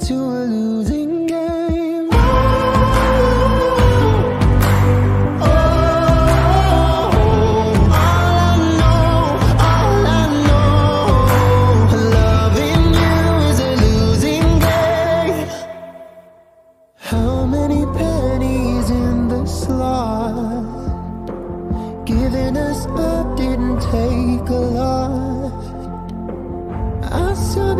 to a losing game. Oh, all I know, all I know, loving you is a losing game. How many pennies in the slot? Giving us up didn't take a lot. I saw